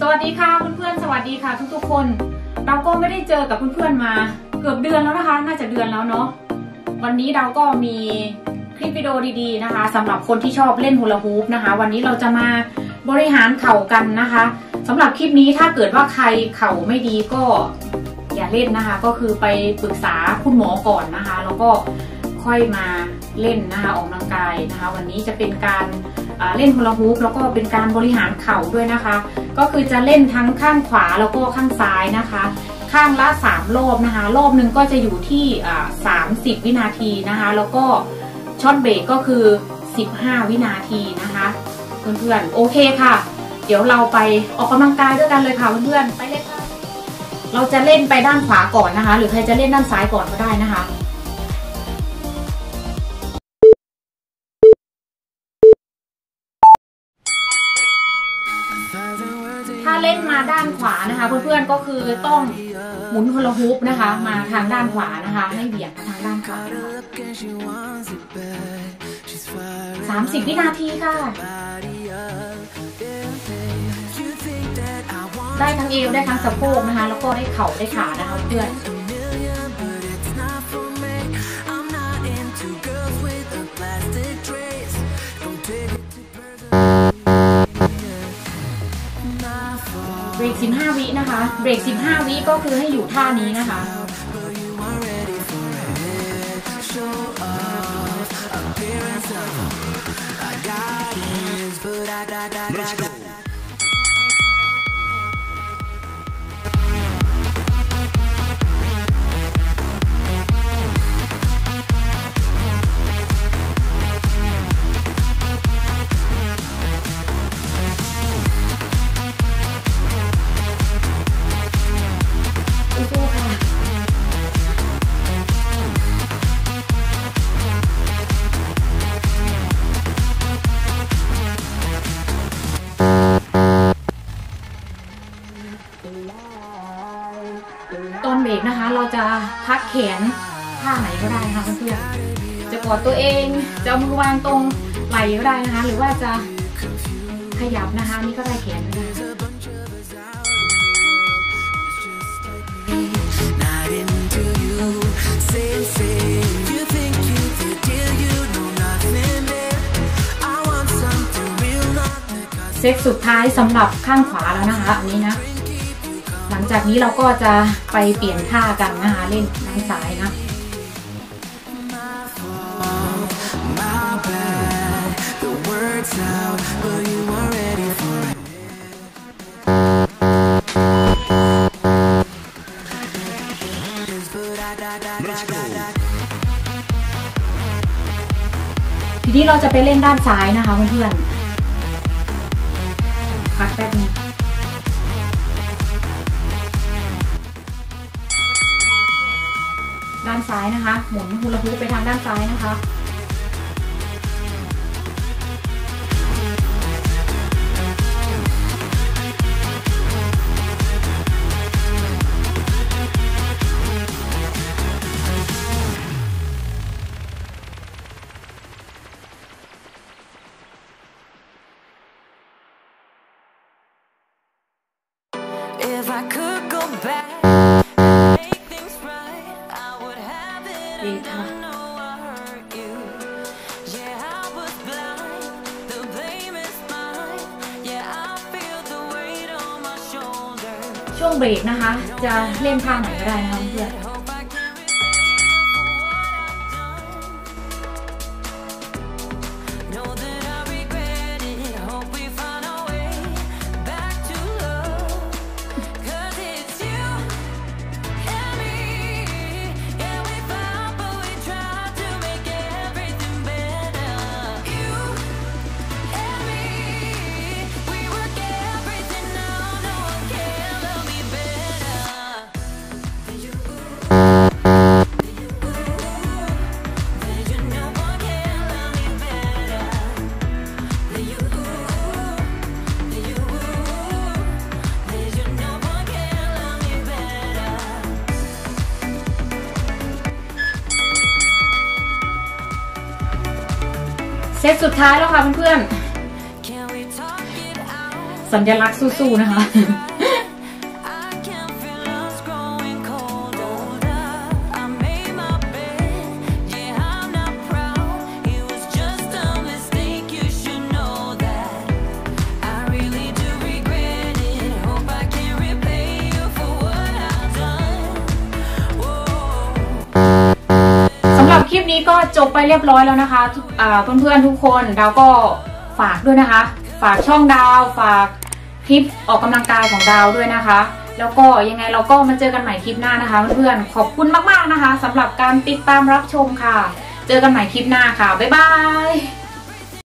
สวัสดีค่ะเพื่อนๆ สวัสดีค่ะ ทุกๆคน เราก็ไม่ได้เจอกับเพื่อนๆมา เกือบเดือนแล้วนะคะ น่าจะเดือนแล้วเนาะ วันนี้เราก็มีคลิปวิดีโอดีๆนะคะสำหรับคนที่ชอบเล่นฮูลาฮูปนะคะ วันนี้เราจะมาบริหารเข่ากันนะคะสำหรับคลิปนี้ถ้าเกิดว่าใครเข่าไม่ดีก็อย่าเล่นนะคะ ก็คือไปปรึกษาคุณหมอก่อนนะคะ แล้วก็ค่อยมา เล่นนะคะออกกำลังกายนะคะ วันนี้จะเป็นการเล่นฮูลาฮูปแล้วก็เป็นการบริหารเข่าด้วยนะคะ ก็คือจะเล่นทั้งข้างขวาแล้วก็ข้างซ้ายนะคะ ข้างละ 3 รอบนะคะ รอบหนึ่งก็จะอยู่ที่ 30 วินาทีนะคะ แล้วก็ช็อตเบรกก็คือ 15 วินาทีนะคะเพื่อนๆโอเคค่ะ เดี๋ยวเราไปออกกำลังกายด้วยกันเลยค่ะเพื่อนๆไปเลยค่ะเราจะเล่นไปด้านขวาก่อนนะคะ หรือใครจะเล่นด้านซ้ายก่อนก็ได้นะคะ ถ้าเล่นมาด้านขวานะคะ เพื่อนๆก็คือต้องหมุนคนละฮุบนะคะ มาทางด้านขวานะคะให้เบี่ยงทางด้านขวาสามสิบวินาทีค่ะ ได้ทั้งเอวได้ทั้งสะโพกนะคะ แล้วก็ได้เข่าได้ขานะคะเพื่อน 15 วินะคะ เบรก 15 วิก็คือให้อยู่ท่านี้นะคะโตอนเบรกนะคะ เราจะพักแขนท่าไหนก็ได้นะคะเพื่อนๆจะกอดตัวเองจะมือวางตรงไหล่ก็ได้นะคะ หรือว่าจะขยับนะคะนี่ก็ได้แขนเซตสุดท้ายสำหรับข้างขวาแล้วนะคะอันนี้นะ งจากนี้เราก็จะไปเปลี่ยนท่ากันนะคะเล่นด้านซ้ายนะทีนี้เราจะไปเล่นด้านซ้ายนะคะเพื่อนๆพักแป๊บนึง ด้านซ้ายนะคะ หมุนฮูลาฮูปไปทางด้านซ้ายนะคะ ช่วงเบรกนะคะ จะเล่นท่าไหนก็ได้นะคะเพื่อน เซตสุดท้ายแล้วค่ะเพื่อน Can we talk it out? ๆสัญลักษณ์สู้ๆนะคะ ปนี้ก็จบไปเรียบร้อยแล้วนะคะทุกอ่าเพื่อนๆทุกคนดาวก็ฝากด้วยนะคะ ฝากช่องดาว ฝากคลิปออกกำลังกายของดาวด้วยนะคะ แล้วก็ยังไงเราก็มาเจอกันใหม่คลิปหน้านะคะเพื่อนๆขอบคุณมากๆนะคะสำหรับการติดตามรับชมค่ะ เจอกันใหม่คลิปหน้าค่ะบ๊ายบาย